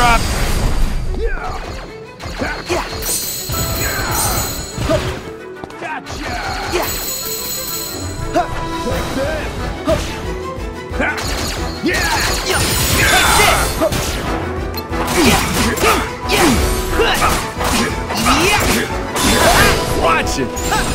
backdrop! Watch it!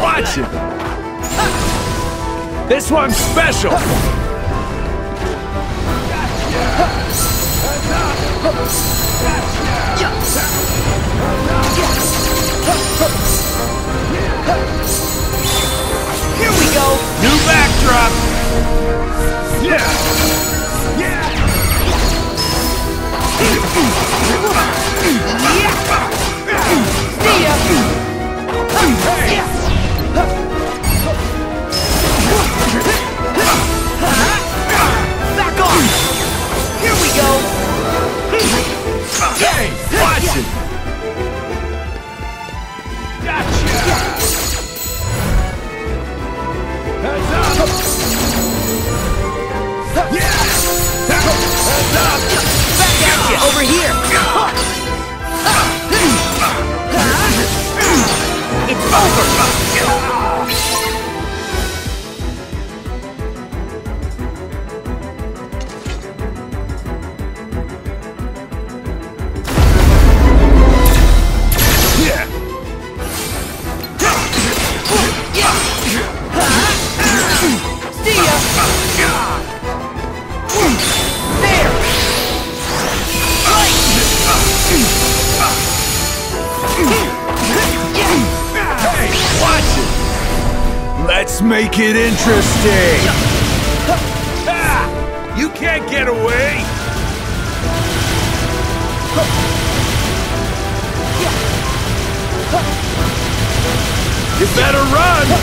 Watch it! This one's special! Here we go! New backdrop! Yeah! See Let's make it interesting! You can't get away! You better run!